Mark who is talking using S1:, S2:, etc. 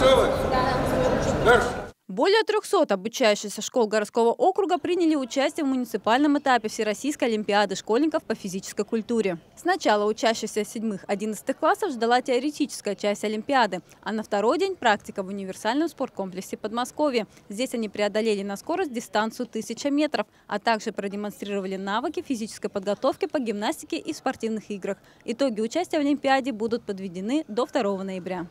S1: Готовы? Да.
S2: Более 300 обучающихся школ городского округа приняли участие в муниципальном этапе Всероссийской Олимпиады школьников по физической культуре. Сначала учащихся 7-11 классов ждала теоретическая часть Олимпиады, а на второй день практика в универсальном спорткомплексе Подмосковье. Здесь они преодолели на скорость дистанцию 1000 метров, а также продемонстрировали навыки физической подготовки по гимнастике и спортивных играх. Итоги участия в Олимпиаде будут подведены до 2 ноября.